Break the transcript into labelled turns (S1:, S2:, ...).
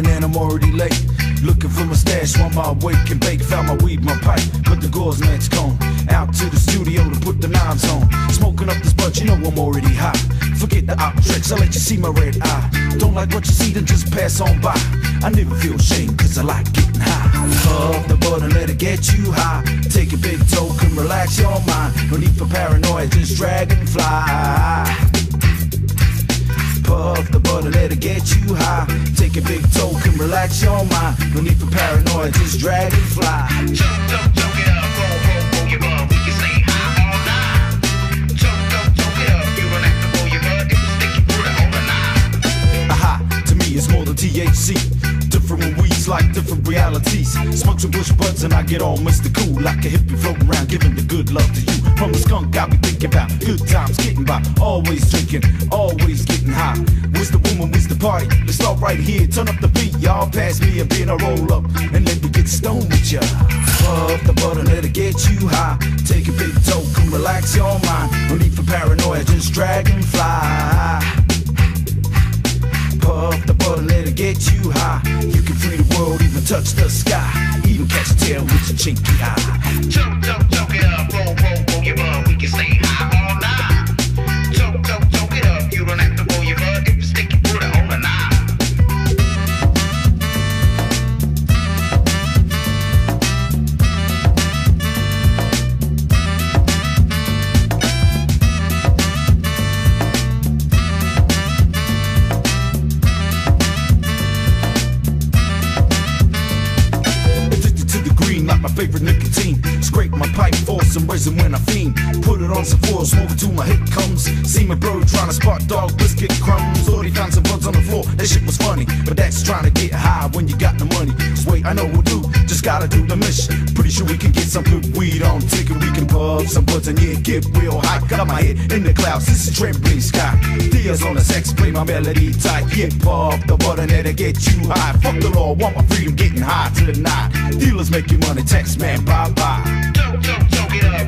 S1: Morning and I'm already late. Looking for my stash while my wake and bake. Found my weed, my pipe, but the gauze match gone. Out to the studio to put the knives on. Smoking up this bunch, you know I'm already hot. Forget the op tricks, I'll let you see my red eye. Don't like what you see, then just pass on by. I never feel shame, cause I like getting high. Puff the bud and let it get you high. Take a big toke and relax your mind. No need for paranoia, just dragonfly. Puff the get you high. Take a big toke and relax your mind. No need for paranoia, just dragonfly.
S2: Choke, choke, choke it up, roll, roll, roll your bud. We can stay high all night. Choke, choke, choke it up. You don't have to roll your bud if you stick it through the whole night.
S1: Aha, to me it's more than THC. Like different realities. Smoke some bush buds and I get all Mr. Cool like a hippie floating around giving the good love to you. From the skunk I be thinking about good times getting by. Always drinking, always getting high. Where's the woman, where's the party? Let's start right here, turn up the beat, y'all. Pass me a beer and I roll up and let me get stoned with ya. Puff the and let it get you high. Take a big toke and relax your mind. No need for paranoia, just dragonfly. Puff the and let it get you high. You can free touch the sky. Even catch a tail with your chinky eye.
S2: Choke, choke,
S1: my favorite nicotine. Scrape my pipe for some reason when I fiend. Put it on some foil, smoke it till my hit comes. See my bro trying to spot dog biscuit crumbs. He found some buds on the floor, that shit was funny. But that's trying to get high when you got the money. Just wait, I know we'll do, just gotta do the mission. Pretty sure we can get some good weed on ticket. We can puff some buds and yeah, get real high. Got my head in the clouds, this is trembling sky. Diaz on the sex, play my melody tight. Yeah, puff the button that'll get you high. Fuck the law, want my freedom, getting high tonight. Dealers making money, tax man, bye bye.
S2: Choke, choke, choke it up,